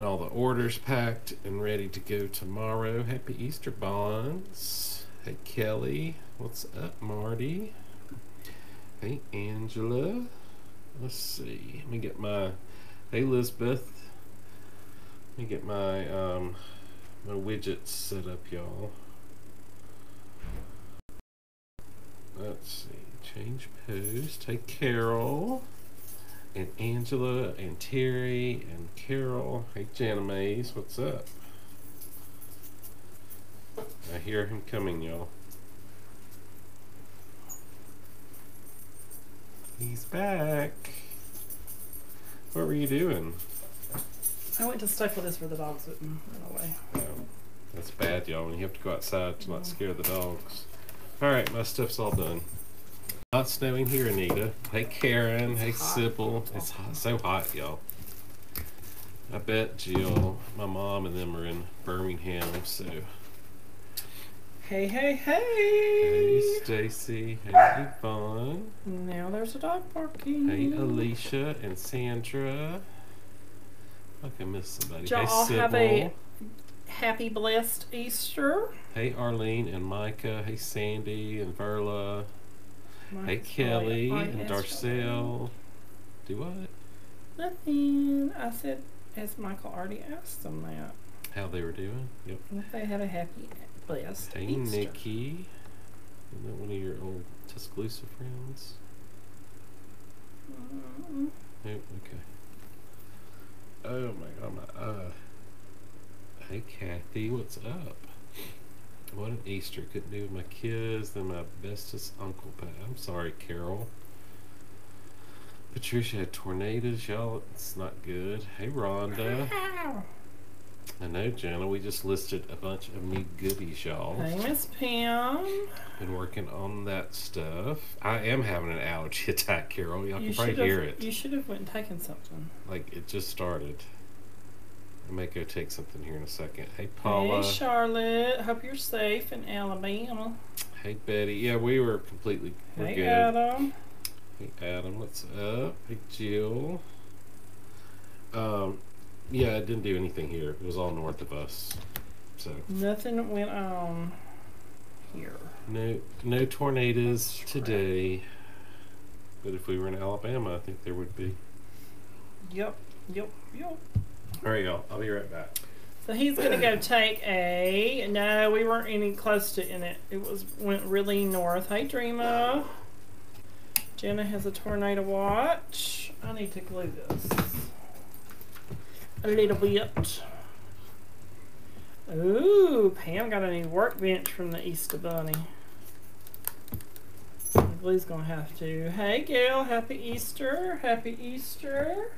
All the orders packed and ready to go tomorrow. Happy Easter Bonds. Hey Kelly. What's up, Marty? Hey Angela. Let's see. Let me get my Hey Elizabeth. Let me get my um my widgets set up, y'all. Let's see. Change post. Hey Carol and Angela and Terry and Carol. Hey, Jana Mays, what's up? I hear him coming, y'all. He's back. What were you doing? I went to stifle this where the dogs wouldn't run mm, away. Oh, that's bad, y'all, when you have to go outside to not scare the dogs. All right, my stuff's all done. Not snowing here, Anita. Hey, Karen. Hey, hot. Sybil. It's hot, so hot, y'all. I bet Jill, my mom, and them are in Birmingham, so. Hey, hey, Hey, hey! Stacy. Hey, Yvonne. Now there's a dog barking. Hey, Alicia and Sandra. I can miss somebody. Did y'all hey, all Sybil. have a happy, blessed Easter? Hey, Arlene and Micah. Hey, Sandy and Verla. Hey, Kelly and Darcel. Do what? Nothing. I said, as Michael already asked them that. How they were doing? Yep. If they had a happy, blessed Hey, Easter. Nikki. Isn't that one of your old Tuscaloosa friends? Mm, Nope, okay. Oh my god, my uh. Hey, Kathy, what's up? What an Easter. Couldn't do with my kids, then my bestest uncle. Pat. I'm sorry, Carol. Patricia had tornadoes, y'all. It's not good. Hey, Rhonda. I know, Jenna. We just listed a bunch of new goodies, y'all. Hey, Miss Pam. Been working on that stuff. I am having an allergy attack, Carol. Y'all You can probably hear it. You should have went and taken something. Like it just started. I may go take something here in a second. Hey, Paula. Hey, Charlotte. Hope you're safe in Alabama. Hey, Betty. Yeah, we were completely. We're hey, good. Adam. Hey, Adam. What's up? Hey, Jill. Um, yeah, I didn't do anything here. It was all north of us. So Nothing went on here. no, no tornadoes That's today. But if we were in Alabama, I think there would be. Yep, yep, yep. All right, y'all. I'll be right back. So he's gonna go take a. No, we weren't any close to in it. It was went really north. Hey, Dreama. Jenna has a tornado watch. I need to glue this a little bit. Ooh, Pam got a new workbench from the Easter Bunny. Glue's gonna have to. Hey, Gail. Happy Easter. Happy Easter.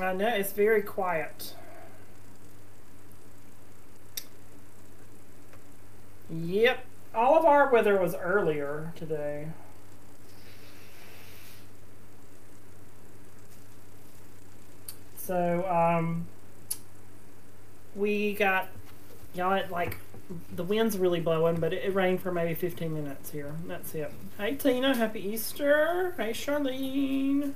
I know it's very quiet. Yep, all of our weather was earlier today. So, um, we got y'all had like the wind's really blowing, but it, it rained for maybe 15 minutes here. That's it. Hey Tina, happy Easter. Hey Charlene.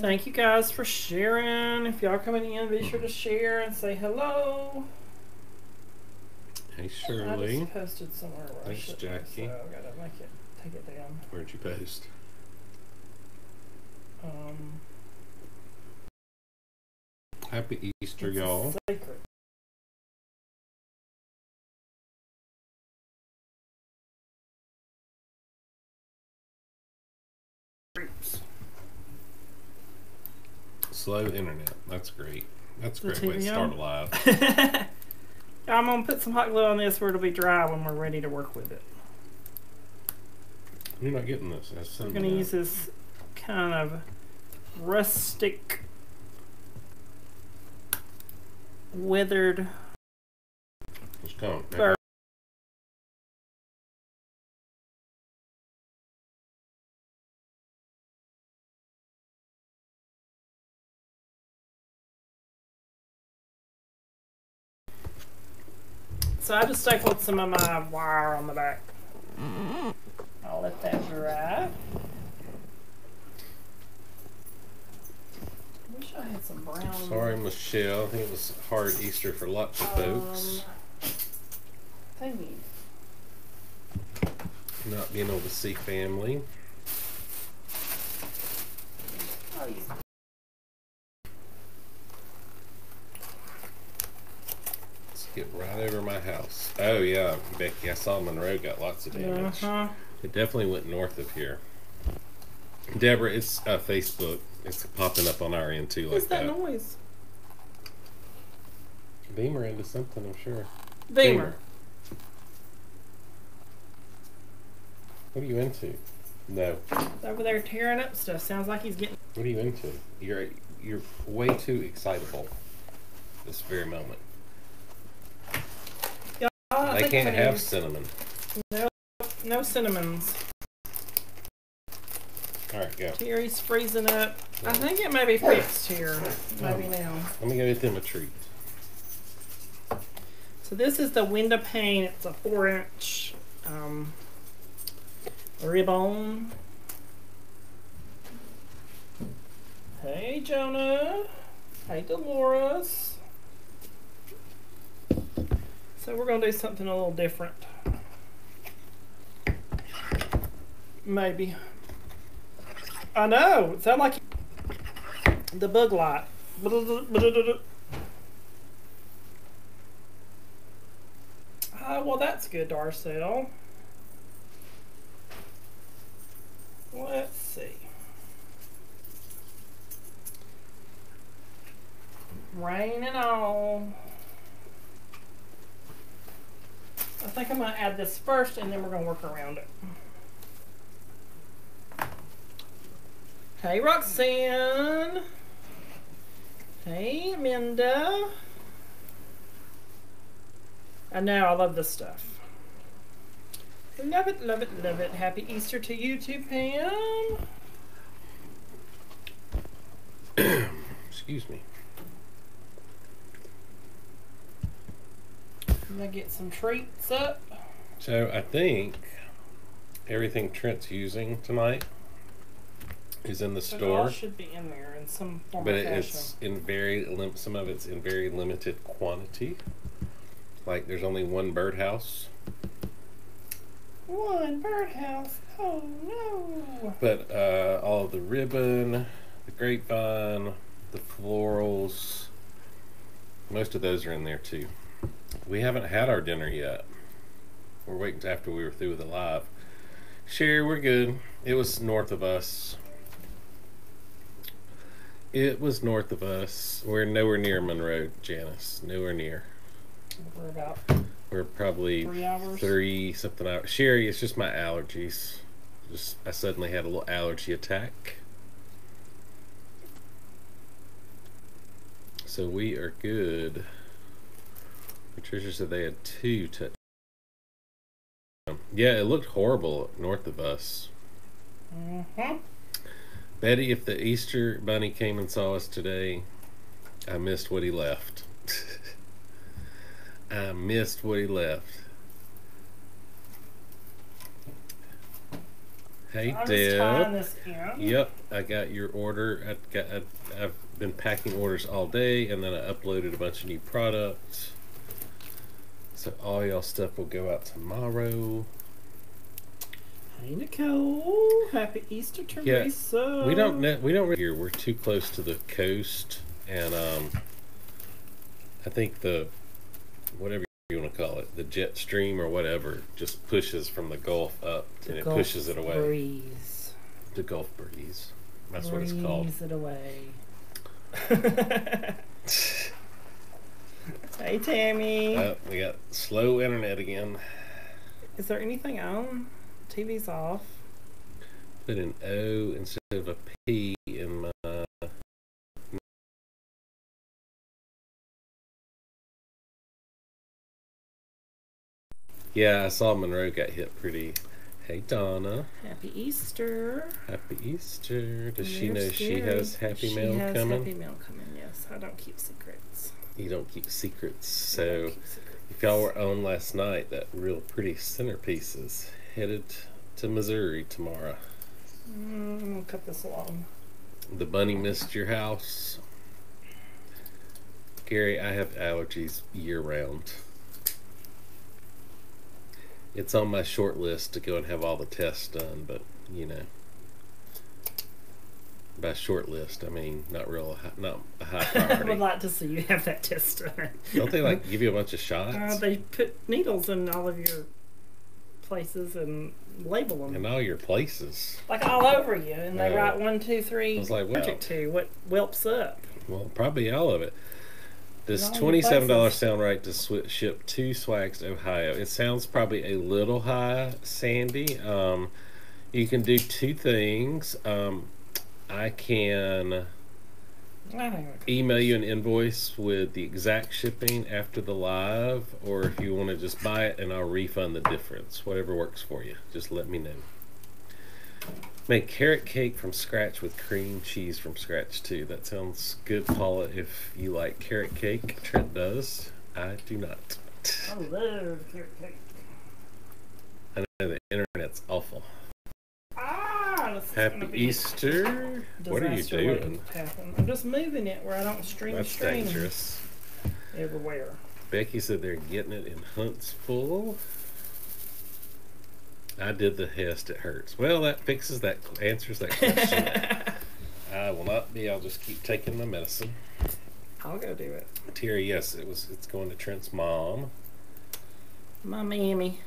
Thank you guys for sharing. If y'all coming in, be sure to share and say hello. Hey, I Shirley. just posted somewhere where Thanks, I should Jackie. So I gotta make it take it down. Where'd you post? Um, Happy Easter, y'all. Secret. Slow internet. That's great. That's a great way to start on? a live. I'm gonna put some hot glue on this where it'll be dry when we're ready to work with it. You're not getting this. That's something gonna else. use this kind of rustic, withered. Go. So I just stapled some of my wire on the back. I'll let that dry. Wish I had some brown. Sorry, Michelle. I think it was a hard Easter for lots of folks. Um, thingy. Not being able to see family. Oh, you- Let's get right over my house. Oh yeah, Becky. I saw Monroe got lots of damage. Uh-huh. It definitely went north of here. Deborah, it's uh, Facebook. It's popping up on our end too, like What's that that. noise? Beamer into something, I'm sure. Beamer. What are you into? No. Over there tearing up stuff. Sounds like he's getting. What are you into? You're you're way too excitable. This very moment. Oh, I They can't have cinnamon. use- No cinnamons. All right, go. Terry's freezing up. I think it may be fixed here. Maybe now. Let me go get them a treat. So this is the window pane. It's a four inch um, ribbon. Hey Jonah. Hey Dolores. So we're gonna do something a little different. Maybe. I know. It sounds like the bug light. Ah, well, that's good, Darcel. Let's see. Rain and all. I think I'm going to add this first and then we're going to work around it. Hey, Roxanne. Hey, Amanda. I know, I love this stuff. Love it, love it, love it. Happy Easter to you too, Pam. Excuse me. Gonna get some treats up. So I think everything Trent's using tonight is in the It store, should be in there in some form but it, it's in very lim- some of it's in very limited quantity. Like there's only one birdhouse, One birdhouse. Oh no. but uh, all the ribbon, the grapevine, the florals, most of those are in there too. We haven't had our dinner yet. We're waiting after we were through with the live. Sherry, we're good. It was north of us. It was north of us. We're nowhere near Monroe, Janice. Nowhere near. We're about We're probably three hours. three something hours. Sherry, it's just my allergies. Just I suddenly had a little allergy attack. So we are good. Patricia said they had two to Yeah, it looked horrible north of us. Mm-hmm. Betty, if the Easter bunny came and saw us today, I missed what he left. I missed what he left. Hey, I'm Deb. Yep, I got your order. I got. I, I've been packing orders all day, and then I uploaded a bunch of new products. So all y'all stuff will go out tomorrow. Hey Nicole. Happy Easter, Yeah, Teresa. We don't ne- we don't really here. We're too close to the coast, and um, I think the whatever you want to call it, the jet stream or whatever, just pushes from the Gulf up and it pushes it away. Breeze. The Gulf breeze. That's what it's called. Breeze it away. hey Tammy. Uh, we got slow internet again. Is there anything on? TV's off. Put an O instead of a P in my. Yeah, I saw Monroe got hit pretty. Hey Donna, Happy Easter. happy Easter. Does she You're know she has happy she mail has coming? Happy mail coming. Yes, I don't keep secrets. You don't keep secrets. So keep secrets. if y'all were on last night, that real pretty centerpiece is headed to Missouri tomorrow. Mm, I'll cut this along. The bunny missed your house. Gary, I have allergies year round. It's on my short list to go and have all the tests done, but you know, by short list, I mean not real, hi- not a high priority. I would like to see you have that test done. Don't they like give you a bunch of shots Uh, they put needles in all of your places and label them. in all your places? like all over you, and they Uh, write one, two, three, I was like, allergic to what whelps up. Well, probably all of it. Does twenty-seven dollars sound right to swi ship two swags to Ohio? It sounds probably a little high, Sandy. Um, you can do two things. Um, I can email you an invoice with the exact shipping after the live, or if you want to just buy it and I'll refund the difference. Whatever works for you. Just let me know. Make carrot cake from scratch with cream cheese from scratch too. That sounds good, Paula. If you like carrot cake, Trent does. I do not. I love carrot cake. I know the internet's awful. Ah, this is gonna Happy Easter. What are you doing? happen. I'm just moving it where I don't stream That's stream dangerous. everywhere. Becky said they're getting it in Huntsville. I did the test. It hurts. Well, that fixes that. Answers that question. I will not be. I'll just keep taking my medicine. I'll go do it. Terry, yes, it was. It's going to Trent's mom. My mammy.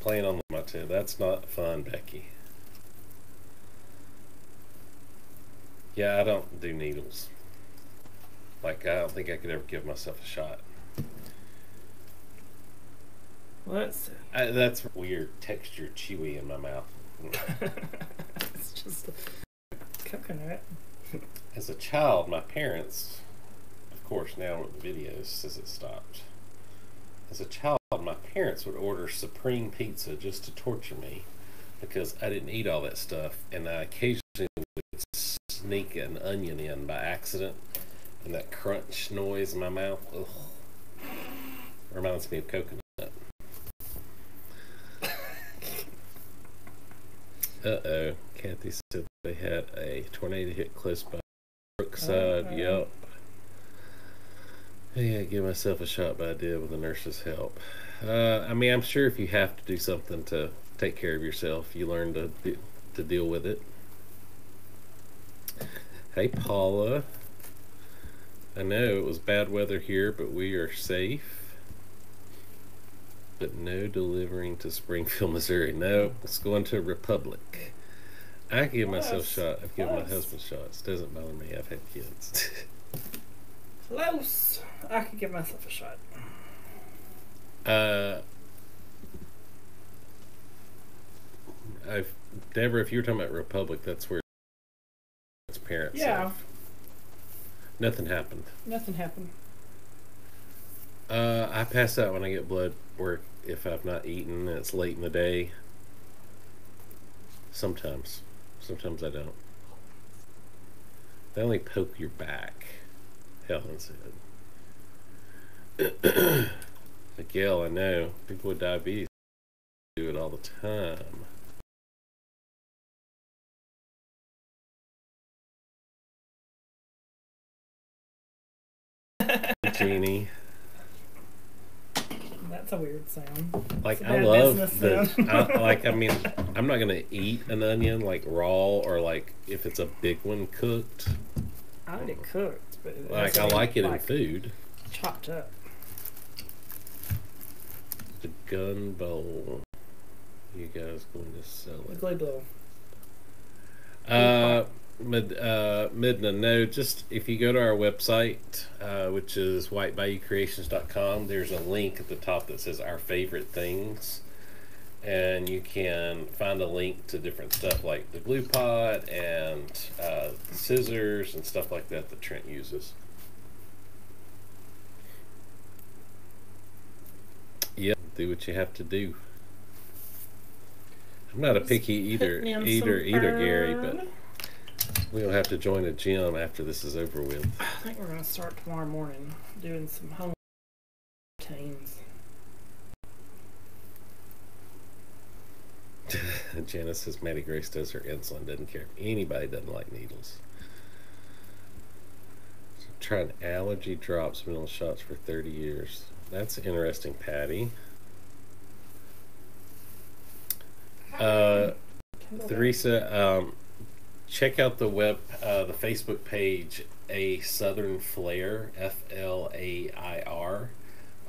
Playing on my tail. That's not fun, Becky. Yeah, I don't do needles. Like I don't think I could ever give myself a shot. What's I, that's weird texture, chewy in my mouth. it's just a coconut. As a child, my parents, of course, now with the videos says it stopped. As a child, my parents would order supreme pizza just to torture me because I didn't eat all that stuff, and I occasionally would sneak an onion in by accident, and that crunch noise in my mouth. Ugh. Reminds me of coconut. Uh oh. Kathy said they had a tornado hit close by Brookside. Uh-oh. Yep. Yeah, give myself a shot, but I did with the nurse's help. Uh, I mean, I'm sure if you have to do something to take care of yourself, you learn to to deal with it. Hey, Paula. I know it was bad weather here, but we are safe. But no delivering to Springfield, Missouri. No, it's going to Republic. I give myself a shot. I've given my husband shots. Doesn't bother me. I've had kids. Close. I could give myself a shot. uh, I've Deborah. If you were talking about Republic, that's where parents. Yeah. Nothing happened. Nothing happened. Uh, I pass out when I get blood work if I've not eaten and it's late in the day. Sometimes. Sometimes I don't. They only poke your back, Helen said. Miguel, I know. People with diabetes do it all the time. Jeannie. That's a weird sound. Like I love the. I, like I mean I'm not gonna eat an onion like raw or like if it's a big one cooked. I would it cooked, but it Like I like it in food. chopped up. The gun bowl. You guys going to sell The it? glue blow. Uh, Mid, uh, Midna, no, just if you go to our website, uh, which is whitebayoucreations.com, there's a link at the top that says our favorite things. And you can find a link to different stuff like the glue pot and uh, scissors and stuff like that that Trent uses. Yep, do what you have to do. I'm not a picky eater, in eater, eater, Gary, but. We'll have to join a gym after this is over with. I think we're gonna start tomorrow morning doing some home routines. Janice says Maddie Grace does her insulin, doesn't care if anybody doesn't like needles. So tried allergy drops, on shots for 30 years. That's interesting, Patty. Uh, Theresa, um, check out the web, uh, the Facebook page, A Southern Flair, F L A I R.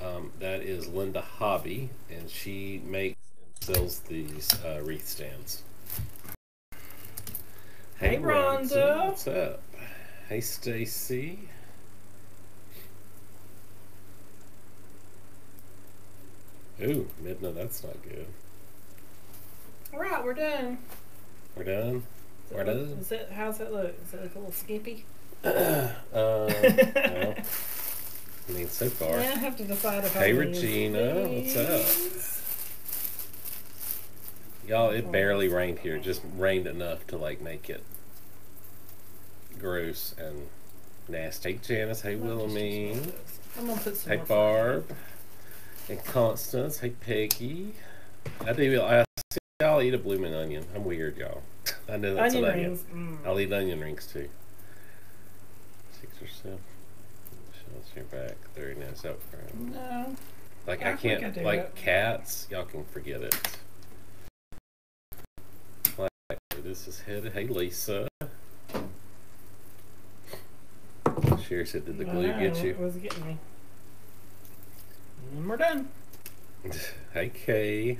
Um, that is Linda Hobby, and she makes and sells these uh, wreath stands. Hey, Rhonda. What's up? Hey, Stacy. Ooh, Midna, that's not good. All right, we're done. We're done. Is We're look- done. Is it, how's it look? Is it look a little skimpy? Uh, well, I mean, so far. Yeah, I have to decide if Hey, I want to use Regina, what's up? Y'all, it barely rained here. Just rained enough to like make it gross and nasty. Hey, Janice. Hey, Might just use Wilhelmine. I'm gonna put some Hey, Barb. And Constance. Hey, Peggy. I do. I see y'all eat a blooming onion. I'm weird, y'all. I know that's onion an onion. rings. Mm. I'll eat onion rings too. Six or seven. Shots your back. Thirty minutes up front. No. Like I I can't I like it. cats. Y'all can forget it. Like this is headed. Hey Lisa. Sherry said, "Did the glue I get you?" It was getting me. And we're done. hey Kay.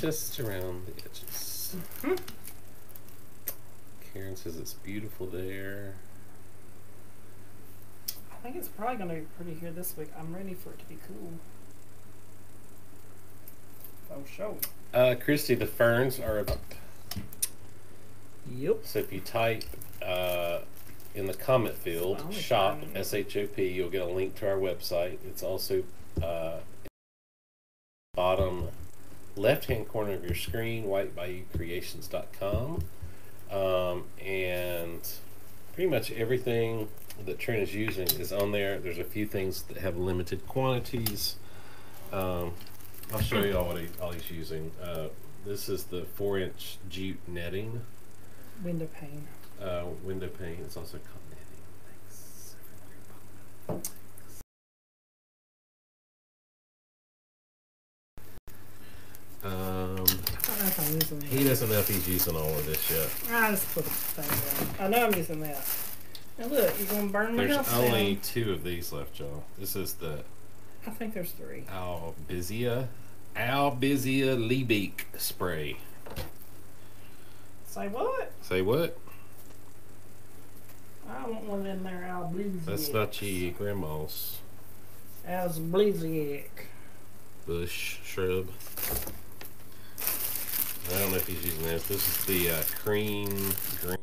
Just around the edges. Mhm. Karen says it's beautiful there. I think it's probably gonna be pretty here this week. I'm ready for it to be cool. Oh, show. Uh, Christy, the ferns are up. Yep. So if you type uh, in the comment field shop. S H O P, you'll get a link to our website. It's also uh, bottom left hand corner of your screen, whitebayoucreations.com. Um, and pretty much everything that Trent is using is on there. There's a few things that have limited quantities. Um, I'll show you all what he, all he's using. Uh, this is the four inch jute netting Window pane. uh, window pane. It's also called netting. Thanks. Um, I don't know he doesn't know if he's using all of this yet. I just put the thing down. I know I'm using that. Now look, you're gonna burn my There's only down. two of these left, y'all. This is the I think there's three. Albizia, Albizia Liebeek spray. Say what? Say what? I want one in there, Albizia. That's not your grandma's Albizia. Bush shrub. I don't know if he's using this. This is the uh, cream green.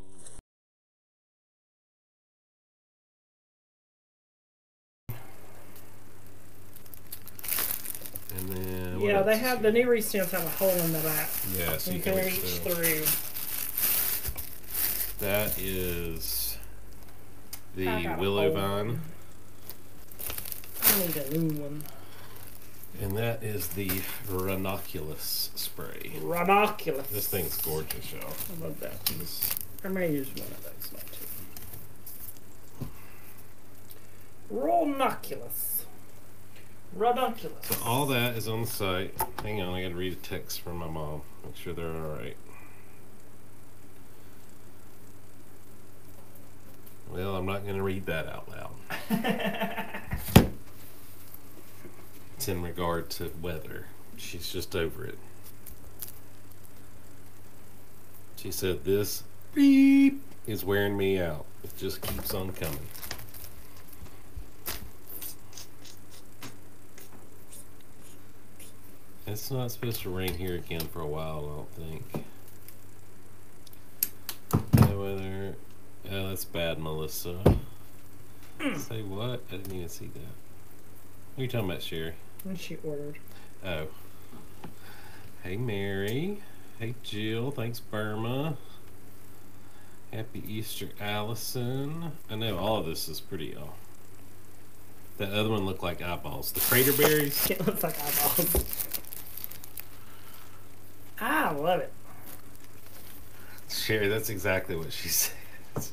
And then Yeah, they have the new wreath stands have a hole in the back. Yeah, so you you can can reach reach through. through. That is the willow vine, I need a new one. And that is the ranunculus spray. Ranunculus. This thing's gorgeous, y'all. I love that. This- I may use one of those, not two. So all that is on the site. Hang on, I gotta read a text from my mom. Make sure they're alright. Well, I'm not gonna read that out loud. It's in regard to weather. She's just over it. She said this beep is wearing me out. It just keeps on coming. It's not supposed to rain here again for a while, I don't think. Bad weather. Oh, that's bad, Melissa. Mm. Say what? I didn't even see that. What are you talking about, Sherry? And she ordered. Oh. Hey, Mary. Hey, Jill. Thanks, Burma. Happy Easter, Allison. I know all of this is pretty, uh, that other one looked like eyeballs. The crater berries. It looks like eyeballs. I love it. Sherry, that's exactly what she says.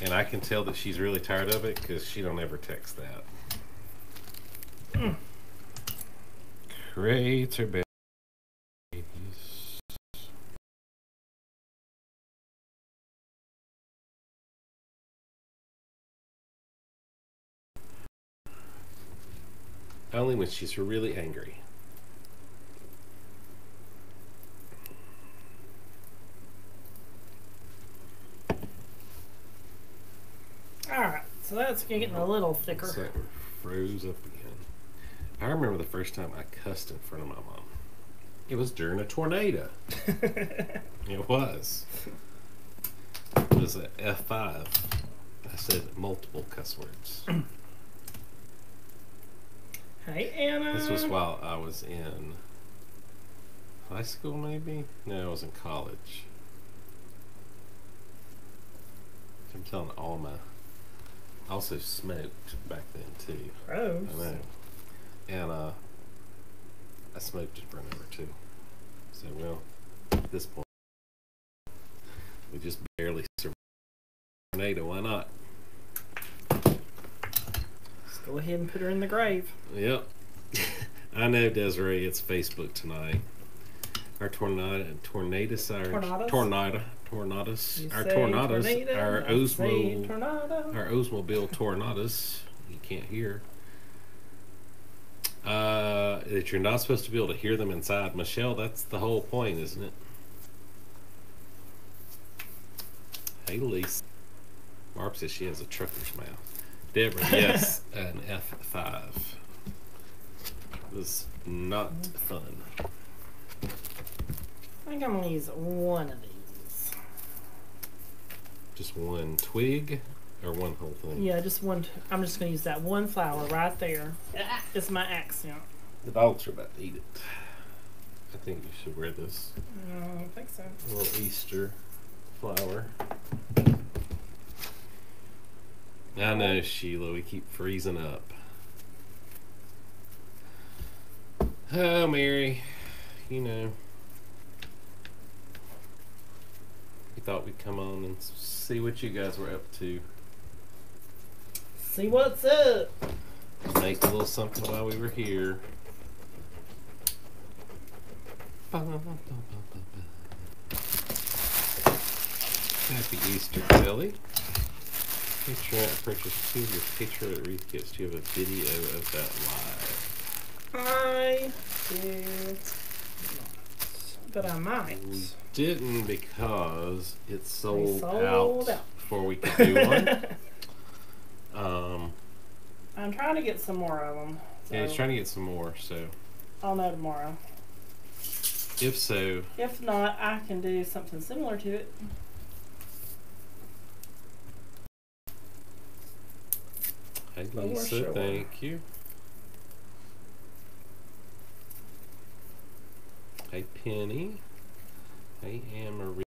And I can tell that she's really tired of it because she don't ever text that. Mm. Crater babies. Only when she's really angry. Alright, so that's getting a little thicker. So it froze up again. I remember the first time I cussed in front of my mom. It was during a tornado. It was. It was a F five. I said multiple cuss words. Hi, Anna. This was while I was in high school, maybe. No, I was in college. I'm telling all my. I also smoked back then too. Gross. I know. And uh, I smoked it for an hour too. So well, at this point, we just barely survived the tornado. Why not? Let's go ahead and put her in the grave. Yep. I know, Desiree. It's Facebook tonight. Our tornado, tornadoes, our Tornadoes? tornado, tornadoes, our tornadoes, tornado, our Osmo, tornado. our Oldsmobile tornadoes. You can't hear. Uh, that you're not supposed to be able to hear them inside. Michelle, that's the whole point, isn't it? Hey, Lisa. Barb says she has a trucker's mouth. Deborah, yes, an F5. It was not fun. I think I'm gonna use one of these. Just one twig or one whole thing? Yeah, just one. I'm just gonna use that one flower right there. It's my accent. The dogs are about to eat it. I think you should wear this No, I don't think so. A little Easter flower. I know, Sheila, we keep freezing up. Oh, Mary, you know. We thought we'd come on and see what you guys were up to. See what's up. Make a little something while we were here. Happy Easter, Kelly. Patreon, I purchased two of your Patreon wreath kits. Do you have a video of that live? I did not, but I might. We didn't because it sold, sold out, out. before we could do one. um, I'm trying to get some more of them. So yeah, he's trying to get some more. So, I'll know tomorrow. if so, If not, I can do something similar to it. Hey For Lisa, sure. thank you. Hey Penny. Hey Anne Marie.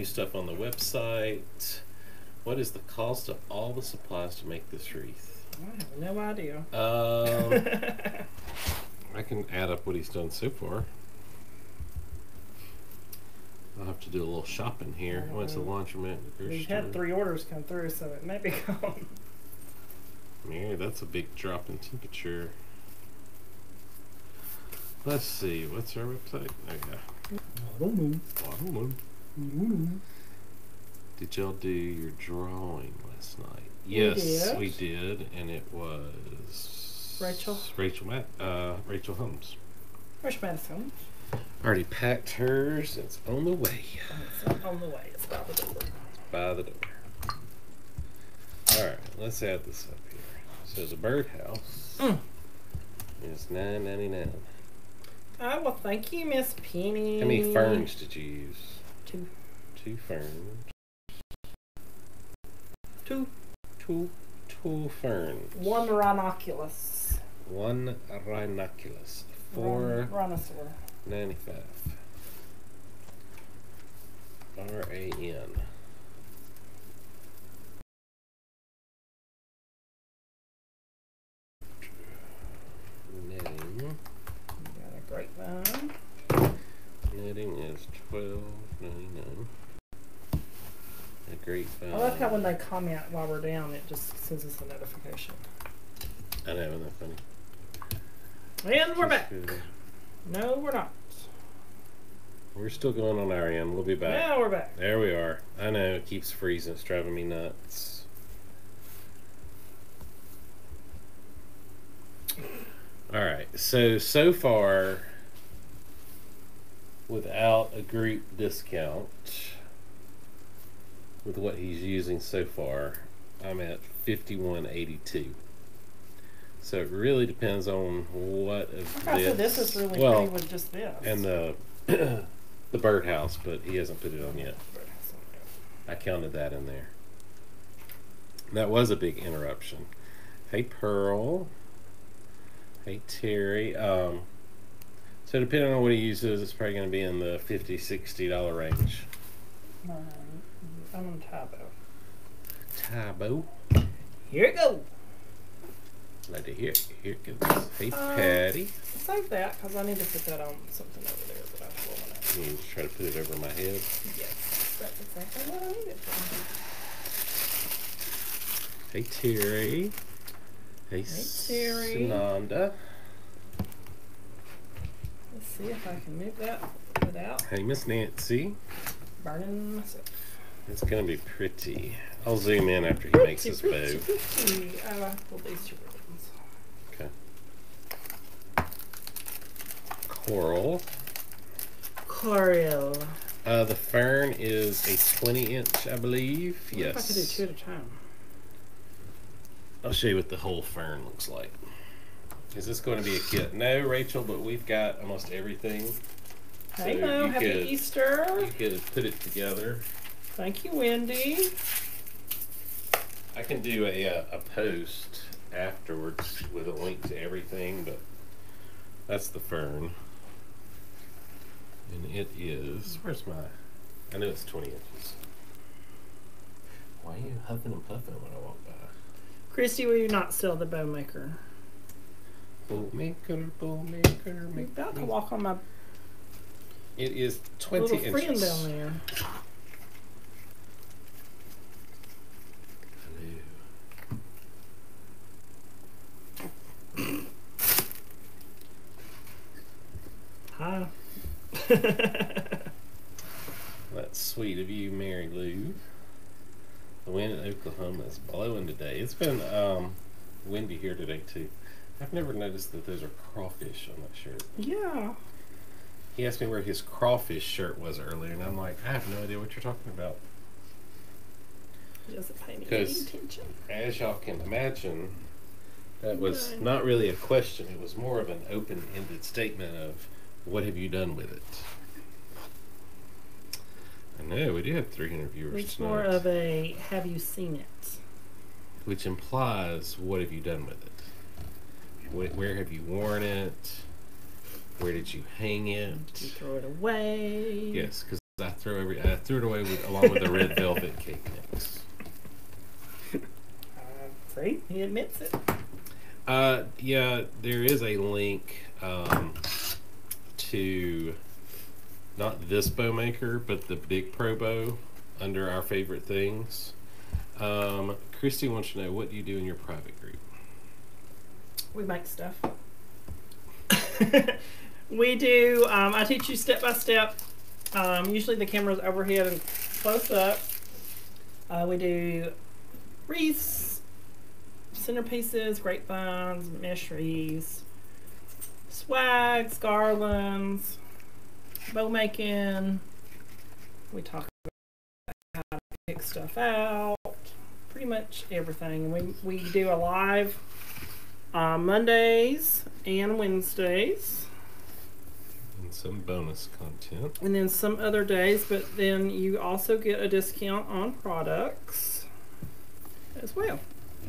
New stuff on the website. What is the cost of all the supplies to make this wreath? I have no idea. Um, I can add up what he's done so far. I'll have to do a little shopping here. I went to the laundromat. We've had three orders come through, so it may be gone. Yeah, that's a big drop in temperature. Let's see, what's our website? Oh yeah. I don't know. I don't know. Did y'all do your drawing last night? We Yes, did. we did, and it was Rachel? Rachel Matt, uh, Rachel Holmes. Where's Madison? Already packed hers. It's on the way. It's on the way. It's by the door. by the door. All right, let's add this up here. So the birdhouse Mm. is nine ninety nine. Oh well, thank you, Miss Penny. How many ferns did you use? Two. Two ferns. Two. Two. Two ferns. One rhinoculus. One rhinoculus. Four. Rhin rhinosaur. 95. R A N. Name. Got a great one. Knitting is 12 great. I love how um, when they comment while we're down, it just sends us a notification. I know, isn't that funny? And we're back. No, we're not. We're still going on our end. We'll be back. Now we're back. There we are. I know it keeps freezing. It's driving me nuts. All right. So so far, without a group discount, with what he's using so far, I'm at fifty-one eighty-two. So it really depends on what of this. said this is really well, pretty with just this. and the the birdhouse, but he hasn't put it on yet. I counted that in there. That was a big interruption. Hey Pearl. Hey Terry. Um, so depending on what he uses, it's probably going to be in the 50 60 dollar range. Um, I'm on Tybo. Tybo. Here it go. Let to hear it. Here it goes. Hey Um, Patty. Save that because I need to put that on something over there that I pull on You just try to put it over my head. Yes, that's exactly what I need it for. Hey Terry. Hey, Terry. Sananda. Let's see if I can move that without Hey Miss Nancy. Burning myself. It's gonna be pretty. I'll zoom in after he makes his bow. Pretty, pretty. I pulled these two ribbons. Okay. Coral. Coral. Uh, the fern is a 20 inch, I believe. What If I could do Yes. two at a time. I'll show you what the whole fern looks like. Is this going to be a kit? No, Rachel, but we've got almost everything. So Hello, you happy could- Easter. You could put it together. Thank you, Wendy. I can do a, uh, a post afterwards with a link to everything, but that's the fern. And it is. Where's my. I know it's 20 inches. Why are you huffing and puffing when I walk by? Christy, will you not sell the bow maker? Bow maker, bow maker, I'm make about to walk on my It is 20 little friend inches. down there. Hello. Hi. That's sweet of you, Mary Lou. The wind in Oklahoma is blowing today. It's been um, windy here today too. I've never noticed that those are crawfish on that shirt. yeah. He asked me where his crawfish shirt was earlier, and I'm like, I have no idea what you're talking about. He doesn't pay me any attention. As y'all can imagine, that was not really a question. It was more of an open-ended statement of, "What have you done with it?" I know we do have 300 viewers It's tonight, more of a have you seen it? which implies, "What have you done with it? Wh- where have you worn it? Where did you hang it? Did you it?" throw it away? Yes, because I threw every I threw it away with along with the red velvet cake mix. Uh, see, he admits it. Uh, yeah, there is a link um, to not this bow maker, but the big pro bow under our favorite things. Um, Christy wants to know what do you do in your private group? We make stuff. we do. Um, I teach you step by step. Um, usually the camera's overhead and close up. Uh, we do wreaths, centerpieces, grapevines, mesh wreaths, swags, garlands, bow making. We talk about how to pick stuff out. Pretty much everything. We we do a live uh, Mondays and Wednesdays, And some bonus content. and then some other days. But then you also get a discount on products as well,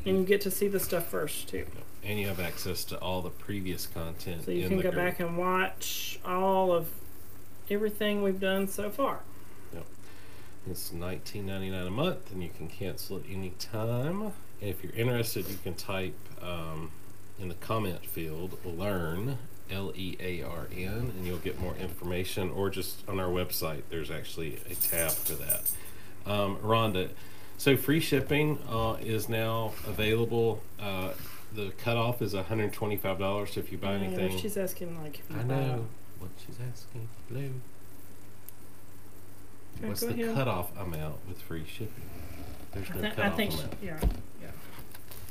and you get to see the stuff first too. And you have access to all the previous content. So you can go group. back and watch all of everything we've done so far. It's nineteen ninety nine a month, and you can cancel at any time. And if you're interested, you can type um, in the comment field "learn" L E A R N, and you'll get more information. Or just on our website, there's actually a tab for that. Um, Rhonda, so free shipping uh, is now available. Uh, the cutoff is $125 so if you buy anything. she's asking like I know what she's asking. Okay, What's the ahead. cutoff amount with free shipping? There's I, no I cutoff think amount. yeah, yeah.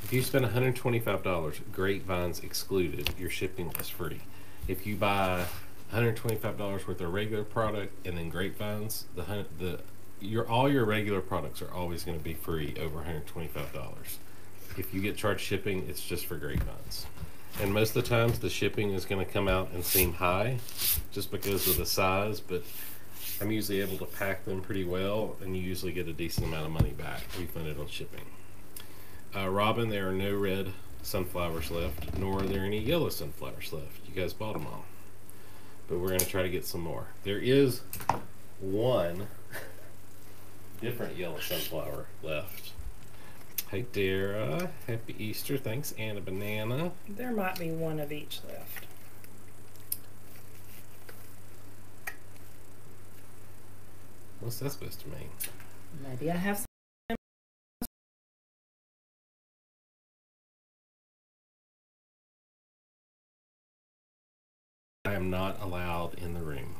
If you spend $125, grapevines excluded, your shipping is free. If you buy $125 worth of regular product and then grapevines, the the your all your regular products are always going to be free over $125. If you get charged shipping, it's just for grapevines. And most of the times the shipping is going to come out and seem high just because of the size, but I'm usually able to pack them pretty well and you usually get a decent amount of money back refunded on shipping. Uh, Robin, there are no red sunflowers left, nor are there any yellow sunflowers left. You guys bought them all. But we're going to try to get some more. There is one different yellow sunflower left. Hey, Dara. Happy Easter. Thanks, And a Banana. There might be one of each left. What's that supposed to mean? Maybe I have some. Not allowed in the room.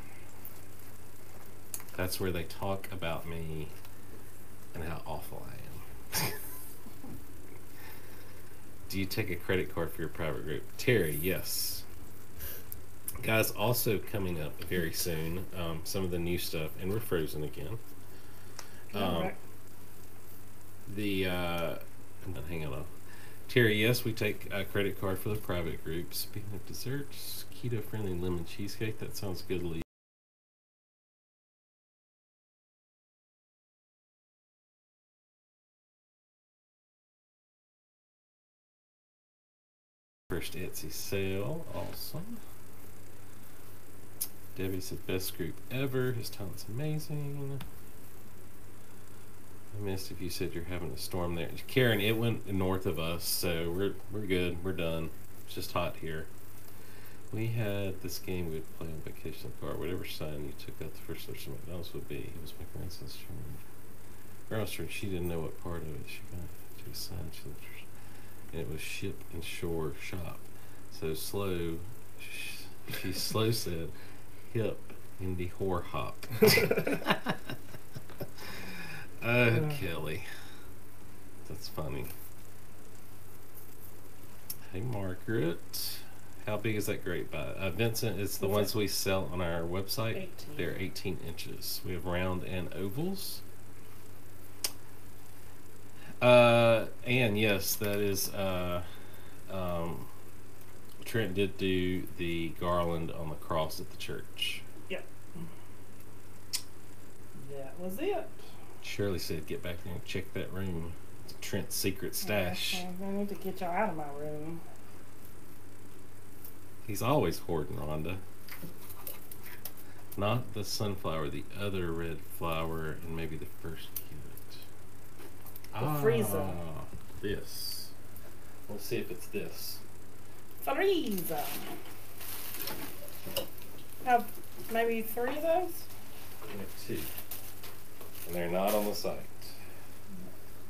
That's where they talk about me and how awful I am. Do you take a credit card for your private group? Terry, yes. Guys, also coming up very soon, um, some of the new stuff, and we're frozen again. Um, the uh, not on. Terry, yes, we take a credit card for the private group. Speaking of desserts, keto friendly lemon cheesecake. That sounds good, Lee. First Etsy sale, awesome. Debbie said best group ever. His talent's amazing. I missed if you said you're having a storm there. Karen, it went north of us, so we're we're good. We're done. It's just hot here. We had this game we'd play on vacation in the car. Whatever sign you took out the first of McDonald's would be. It was my grandson's turn. Grandma's turn. She didn't know what part of it she got. She looked her- and it was ship and shore shop. So slow. She slow said, hip in the whore hop. Oh, Yeah. Kelly. That's funny. Hey, Margaret. How big is that grape by? Uh, Vincent, it's the What's ones we sell on our website. 18. They're 18 inches. We have round and ovals. Uh, and yes, that is. Uh, um, Trent did do the garland on the cross at the church. Yep. That was it. Shirley said, "Get back there and check that room. It's Trent's secret stash. Okay, I need to get y'all out of my room. He's always hoarding, Rhonda. Not the sunflower, the other red flower, and maybe the first kit. The freesia. Ah, this. Let's see if it's this. Freesia. Have maybe three of those? Two. And they're not on the site.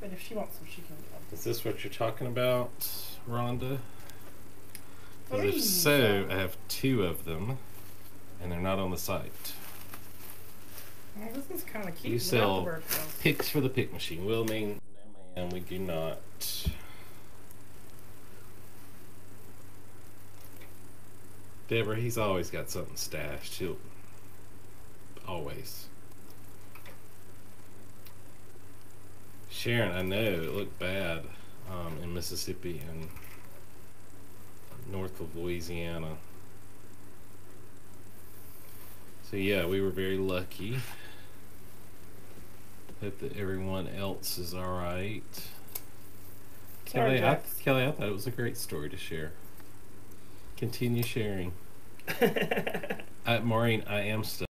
But if she wants them, she can get them. Is this what you're talking about, Rhonda? if so, I have two of them, and they're not on the site. Well, this is kind of cute. You sell the. Picks for the pick machine. Will mean no, ma'am, we do not. Deborah, he's always got something stashed. He'll always. Sharon, I know it looked bad um, in Mississippi and north of Louisiana. So yeah, we were very lucky. Hope that everyone else is all right. Sorry, Kelly, I, Kelly, I thought it was a great story to share. Continue sharing. Uh, Maureen, I am still.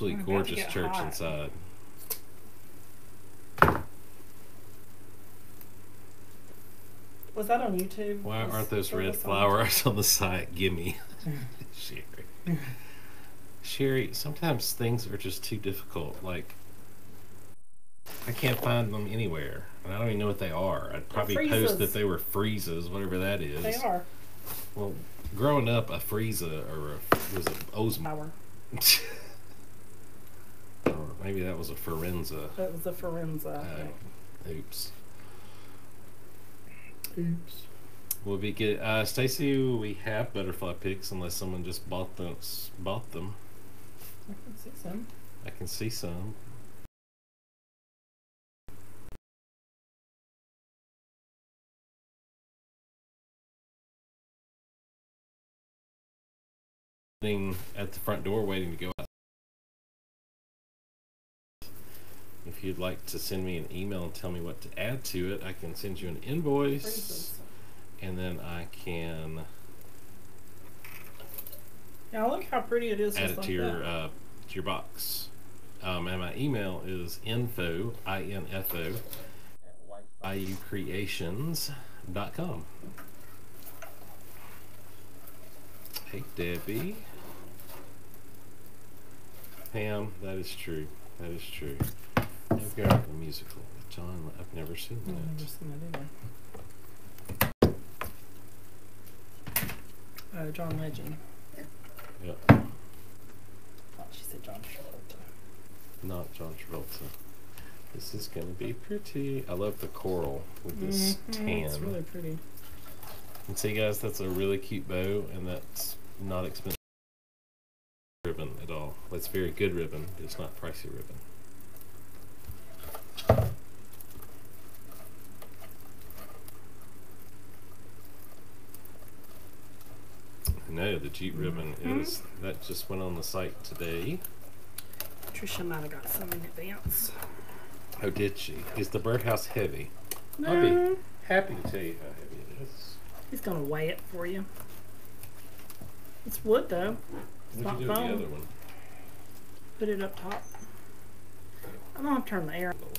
Absolutely I'm about to gorgeous church hot. inside. was that on YouTube? Why aren't those red flowers on the side? Gimme. Sherry. Sherry, sometimes things are just too difficult. Like, I can't find them anywhere. And I don't even know what they are. I'd probably post that they were freesias, whatever that is. They are. Well, growing up, a Frieza or a, was it Osmo? Or maybe that was a Forenza. That was a Forenza. Oh, oops. Oops. Will be good. uh, Stacy? We have butterfly picks unless someone just bought them. Bought them. I can see some. I can see some. At the front door, waiting to go If you'd like to send me an email and tell me what to add to it, I can send you an invoice, and then I can Yeah, look how pretty it is. add it like to your uh, to your box. Um, and my email is info i n f o at iucreations.com. Hey Debbie. Pam, that is true. That is true. I've got a musical with John. I've never seen I've never that. seen that either. Oh, John Legend. Yep. thought she said John Travolta. Not John Travolta. This is gonna be pretty. I love the coral with this Mhm, tan. It's really pretty. And see, guys, that's a really cute bow, and that's not expensive ribbon at all. It's very good ribbon, but it's not pricey ribbon. Know the Jeep ribbon Mhm. is that just went on the site today. Trisha might have got some in advance. Oh, did she? Is the birdhouse heavy? I'll be- No, Happy to tell you how heavy it is. he's gonna weigh it for you. It's wood though. What'd not you do with the foam. other one? Put it up top. I'm gonna turn the air. Lord,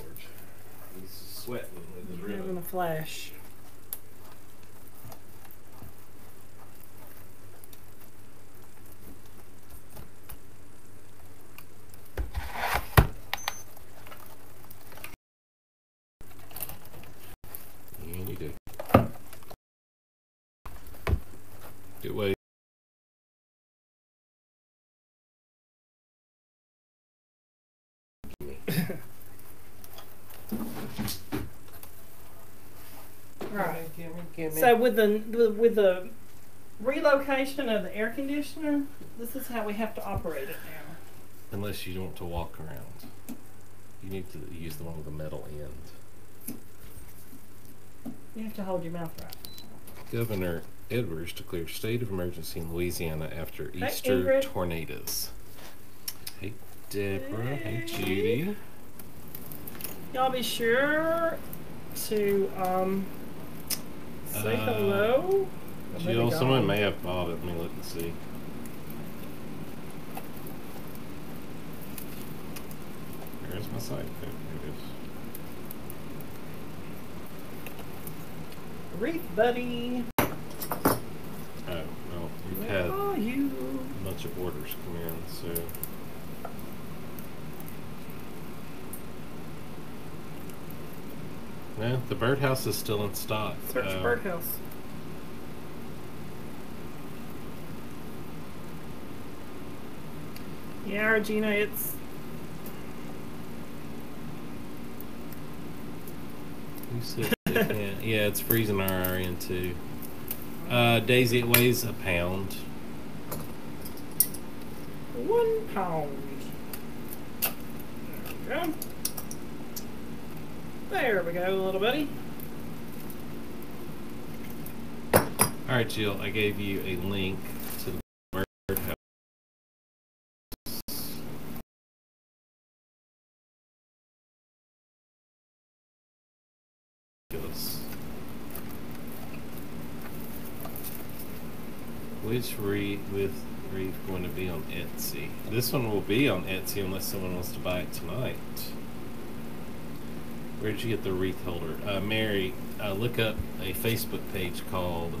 he's sweating with his I'm having ribbon. a flash. And you do. Good way. Right. Gimme, gimme. So with the with the relocation of the air conditioner, this is how we have to operate it now. Unless you want to walk around, you need to use the one with the metal end. You have to hold your mouth right. Governor Edwards declared state of emergency in Louisiana after Hey, Easter Ingrid. tornadoes. Hey, Deborah. Hey, Hey. Judy. Y'all be sure to um say Uh, hello. Maybe Jill, someone may have bought it. Let me look and see. Where's my site? Oh, it is. Wreath buddy. Oh, well, we've Where had you? a bunch of orders come in, so. No, the birdhouse is still in stock. Search Uh, birdhouse. Yeah, Regina, it's it can't- yeah, it's freezing our end too. Uh, Daisy, it weighs a pound. one pound. There we go. There we go, little buddy. All right, Jill, I gave you a link to the birdhouse. Yes. Which wreath with wreath going to be on Etsy? This one will be on Etsy unless someone wants to buy it tonight. Where did you get the wreath holder? Uh, Mary, uh, look up a Facebook page called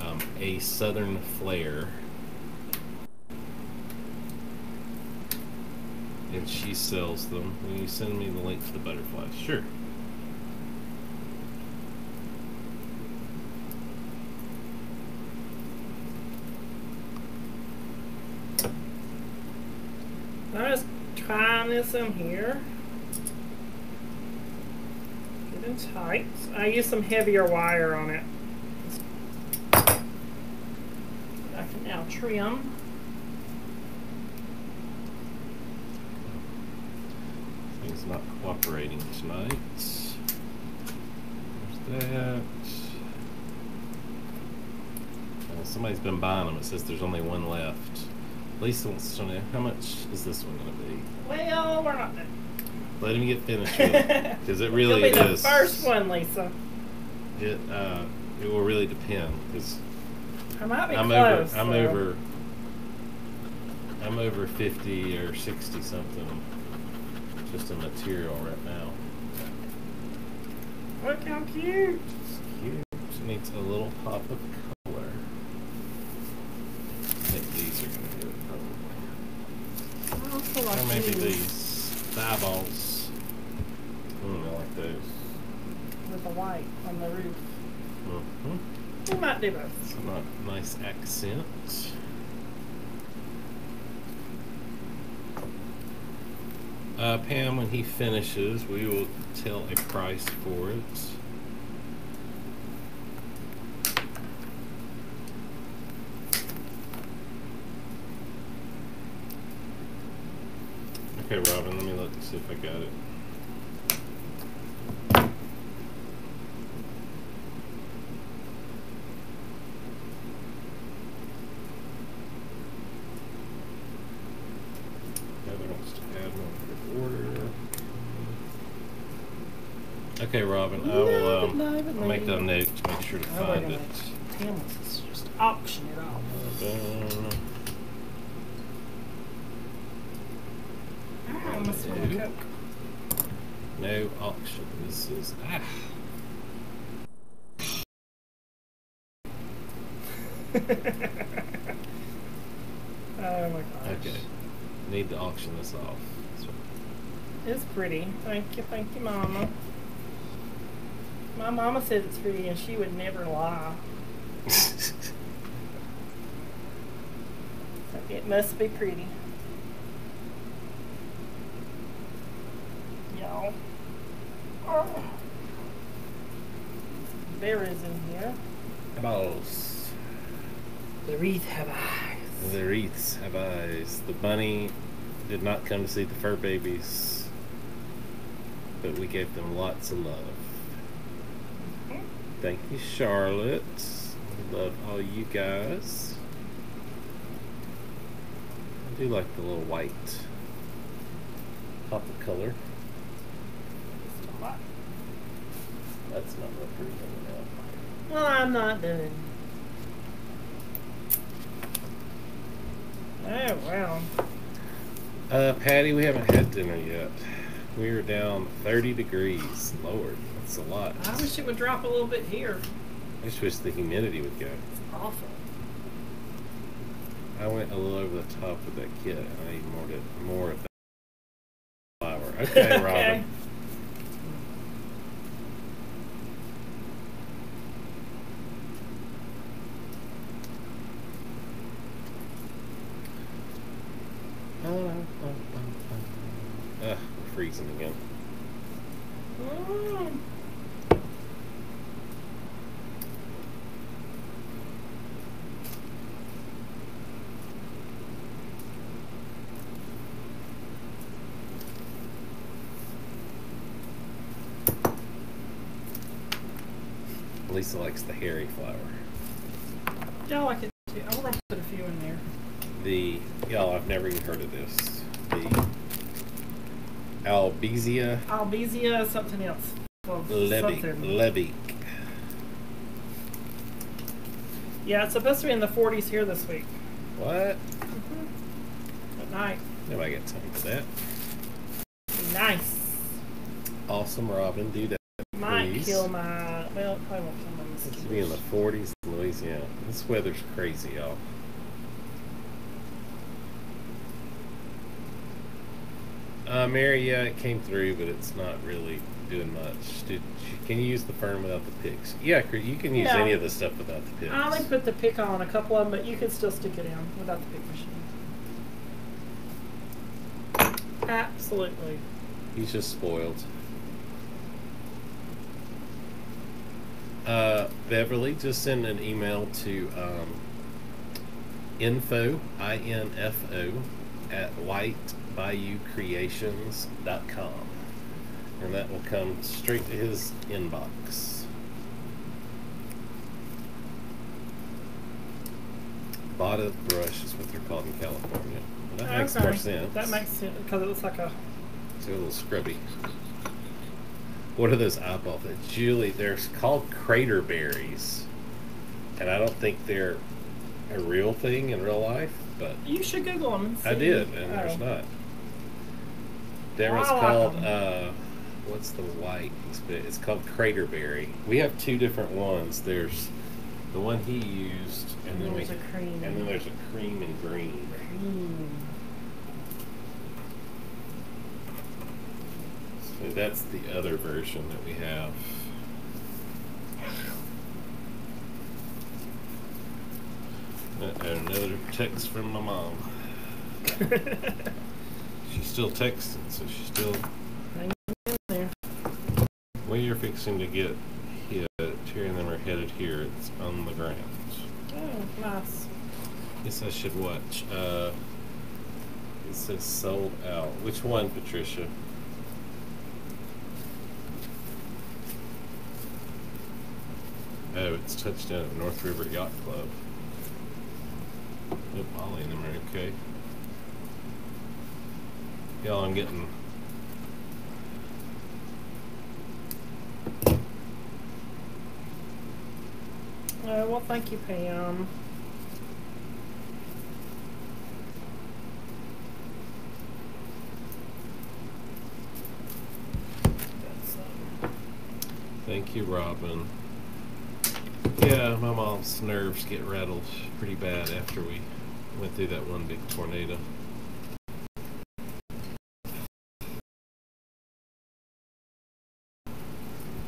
um, A Southern Flair. and she sells them. Will you send me the link to the butterflies? Sure. I'm just trying this in here. Tight. I use some heavier wire on it. I can now trim. Things not cooperating tonight. There's that. Uh, somebody's been buying them. It says there's only one left. Lisa wants to know how much is this one going to be? Well, we're not done. Let him get finished because it really You'll be is. the first one, Lisa. It uh, it will really depend because I might be I'm close. over I'm so- over I'm over fifty or sixty something just in material right now. Look how cute. It's cute. It needs a little pop of color. I think these are gonna do it probably. Or maybe these these thigh balls. Mm, I like those. with the white on the roof. Mm-hmm. We might do both. Some uh, nice accent. Uh, Pam, when he finishes, we will tell a price for it. Okay, Robin, let me look see if I got it. Heather wants to add one for order. Okay, Robin, I will um, make a note to make sure to Oh, find it. Tim was just auction it off. Robin. I almost spilled a Coke. No auction. This is ah. Oh my gosh. Okay. Need to auction this off. It's pretty. Thank you, thank you, Mama. My mama said it's pretty and she would never lie. So it must be pretty. Y'all. Oh. Berries in here. Balls. The wreath have eyes. The wreaths have eyes. The bunny did not come to see the fur babies, but we gave them lots of love. Thank you, Charlotte. Love all you guys. I do like the little white pop of color. That's not real pretty coming out. Well, I'm not done. Oh, wow. Uh, Patty, we haven't had dinner yet. We are down 30 degrees. Lord, that's a lot. I wish it would drop a little bit here. I just wish the humidity would go. It's awful. I went a little over the top with that kit. I need more to more of that flour. Okay, Okay. Robin. Ugh, we're freezing again. Mm. Lisa likes the hairy flower. Yeah, I like it too. I'm gonna put a few in there. The y'all, I've never even heard of this. The Albizia Albizia, something else. Well, levi something. Yeah, it's supposed to be in the 40s here this week. What? Mm-hmm. At night. Nobody got time for that. Nice. Awesome, Robin. Do that. Might Please. kill my. Well, probably won't kill my It's mosquitoes. to be in the 40s in Louisiana. This weather's crazy, y'all. Uh, Mary, yeah, it came through, but it's not really doing much. Did can you use the fern without the picks? Yeah, you can use Yeah. any of the stuff without the picks. I only put the pick on a couple of them, but you can still stick it in without the pick machine. Absolutely. He's just spoiled. Uh, Beverly, just send an email to um, info, I-N-F-O, at whitebayoucreations.com. And that will come straight to his inbox. bottle brush is what they're called in California. Well, that makes more sense. That makes sense because it looks like a. It's a little scrubby. What are those eyeball things? Julie, they're called crater berries. And I don't think they're a real thing in real life, but You should Google them. And see. I did, and Oh. there's not. I like called, uh, what's the white? It's, called craterberry. We have two different ones. There's the one he used, and then we, There's a cream. and then there's a cream and green. Cream. So that's the other version that we have. Another text from my mom. She's still texting, so she's still. Hang in there. Well, you're fixing to get hit. Terry and them are headed here. It's on the ground. Oh, nice. Guess I should watch. Uh, it says sold out. Which one, Patricia? Oh, it's touchdown at North River Yacht Club. Oh, Molly and them are okay. Y'all, I'm getting. Oh, well, thank you, Pam. Thank you, Robin. Yeah, my mom's nerves get rattled pretty bad after we went through that one big tornado.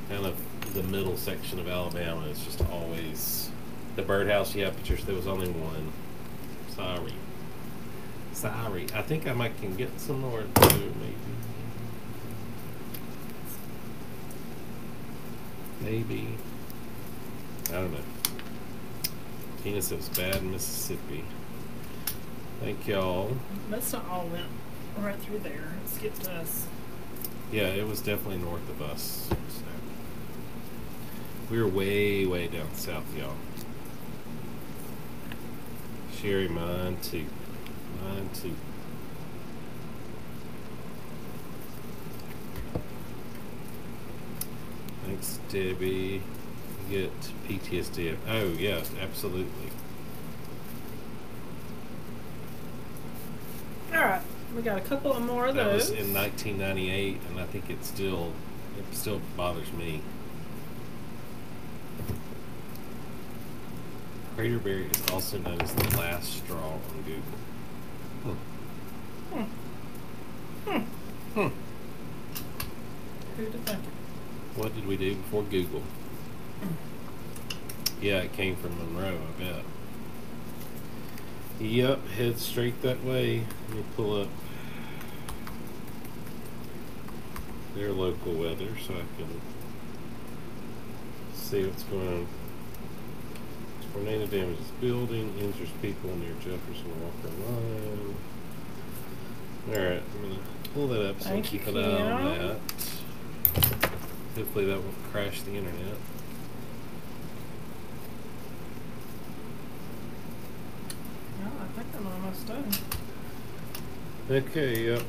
Kind of the middle section of Alabama is just always the birdhouse. Yeah, Patricia, there was only one. Sorry. Sorry. I think I might can get some more too, maybe. Maybe. I don't know. Tina says bad in Mississippi. Thank y'all. That's not all went right through there. It skipped us. Yeah, it was definitely north of us. So. We were way, way down south, y'all. Sherry, mine too. Mine too. Thanks, Debbie. You get PTSD. Oh, yeah, absolutely. All right, we got a couple of more of That those. was in 1998, and I think it still it still bothers me. Craterberry is also known as the last straw on Google. Hmm. Hmm. Hmm. Who'd have? What did we do before Google? Yeah, it came from Monroe, I bet. Yep, head straight that way. Let me pull up their local weather so I can see what's going on. Tornado damages building, injures people near Jefferson Walker Line. Alright, I'm gonna pull that up so I Thank can keep an eye on that. Hopefully that won't crash the internet. Well, I think I'm almost done. Okay, yep.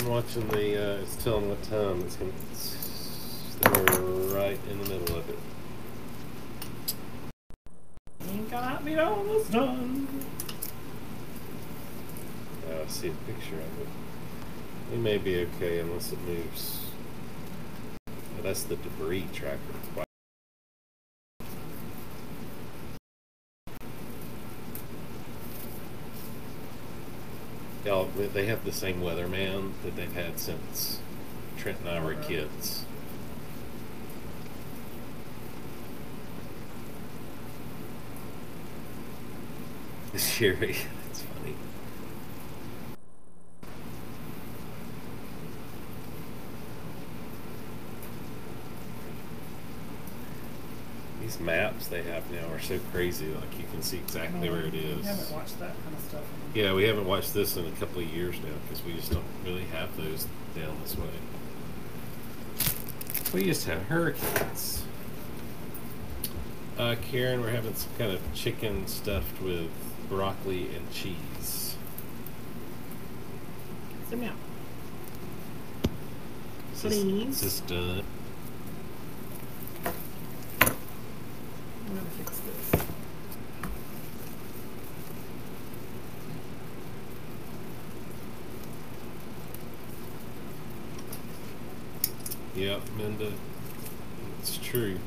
I'm watching the, uh, it's telling what time. It's gonna, it's, they're right in the middle of it. Ain't gonna be almost done. Uh, I see a picture of it. We may be okay unless it moves. Oh, that's the debris tracker. Wow. Y'all, they- they have the same weatherman that they've had since Trent and I were kids. Sherry, that's funny. These maps they have now are so crazy. Like you can see exactly where it is. I is. haven't watched that kind of stuff. Yeah, we haven't watched this in a couple of years now because we just don't really have those down this way. We used to have hurricanes. Uh, Karen, we're having some kind of chicken stuffed with broccoli and cheese. Zoom out. Is this, Please. is this done? I'm gonna fix this. Yep, Minda. It's true.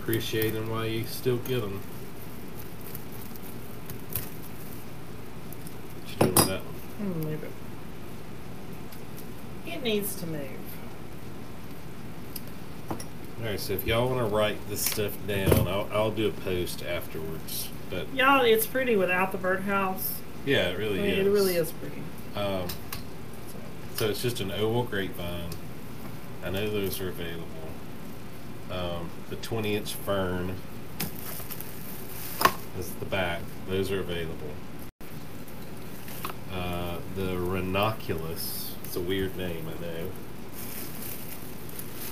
Appreciate them while you still get them. What you doing with that one? Move it. It needs to move. Alright, so if y'all want to write this stuff down, I'll, I'll do a post afterwards. But Y'all, it's pretty without the birdhouse. yeah, it I really mean, is. it really is pretty. Um, so it's just an oval grapevine. I know those are available. Um, the 20 inch fern is the back. Those are available. Uh, the ranunculus. It's a weird name, I know.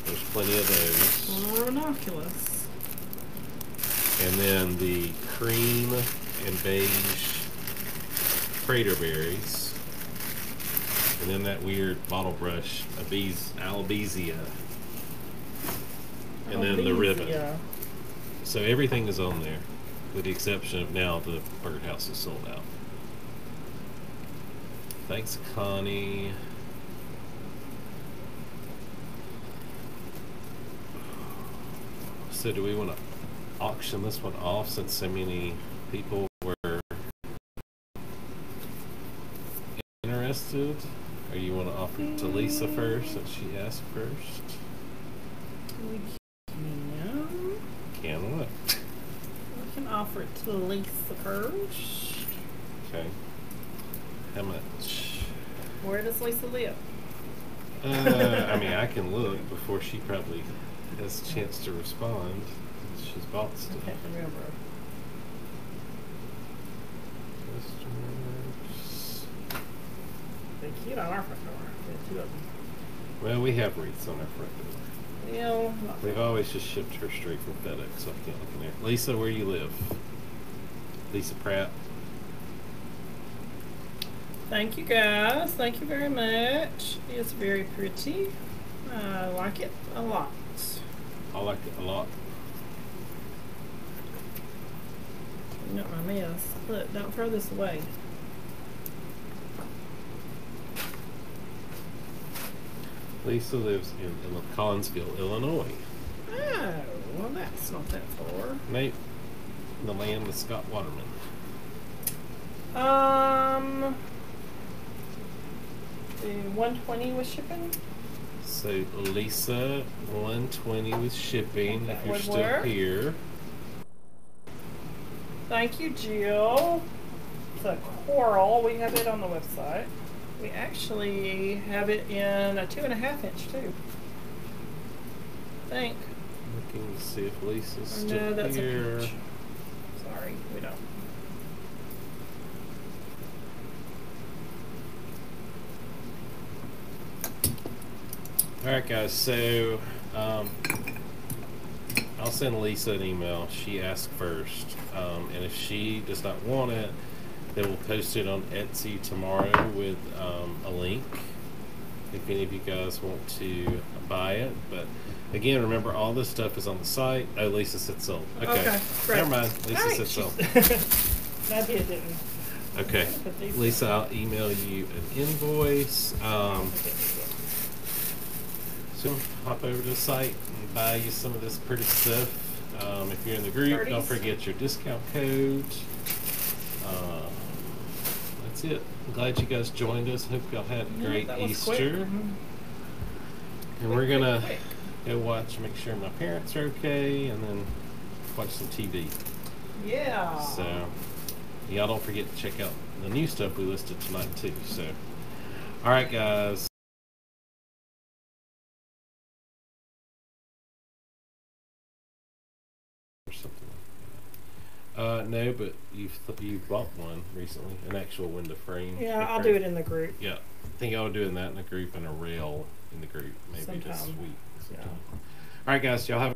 There's plenty of those. Ranunculus. And then the cream and beige crater berries. And then that weird bottle brush, Abes, Albizia. And then the ribbon. So everything is on there, with the exception of now the birdhouse is sold out. Thanks, Connie. So do we want to auction this one off since so many people were interested? Or you want to offer it to Lisa first since she asked first? We can. Can what? We can offer it to Lisa first. Okay. How much? Where does Lisa live? Uh, I mean, I can look before she probably has a chance to respond. She's bought I stuff. can't remember. Customers. They're cute on our front door. There are two of them. Well, we have wreaths on our front door. Well, not We've always just shipped her straight from FedEx, so I can't look in there. Lisa, where you live? Lisa Pratt. Thank you guys. Thank you very much. It's very pretty. I like it a lot. I like it a lot. Not my mess. Look, don't throw this away. Lisa lives in, in Collinsville, Illinois. Oh, well, that's not that far. Nate, the land of Scott Waterman. Um, the 120 was shipping. So Lisa, 120 with shipping. That If you're still work. here, Thank you, Jill. It's a coral. We have it on the website. We actually have it in a two and a half inch too. I think. looking to see if Lisa's still no, that's here. a peach. Sorry, we don't. All right, guys. So um, I'll send Lisa an email. She asked first, um, and if she does not want it, then we'll post it on Etsy tomorrow with um, a link. If any of you guys want to buy it, but again, remember all this stuff is on the site. Oh, Lisa said sold. Okay, Okay, great. never mind. Lisa Alright, said sold. I did, didn't. Okay, Lisa, I'll email you an invoice. Um, So hop over to the site and buy you some of this pretty stuff. Um, if you're in the group, don't forget your discount code. Um, let's that's it. I'm glad you guys joined us. Hope y'all had a great quick. Easter. Mhm. And we're gonna go watch, make sure my parents are okay, and then watch some TV. Yeah. So, y'all don't forget to check out the new stuff we listed tonight too. So, all right, guys. Uh, no, but you've you bought one recently, an actual window frame. Yeah, I'll do it in the group. Yeah, I think I'll doing that in the group and a rail in the group maybe this Sometime. week. Yeah. All right, guys, y'all have a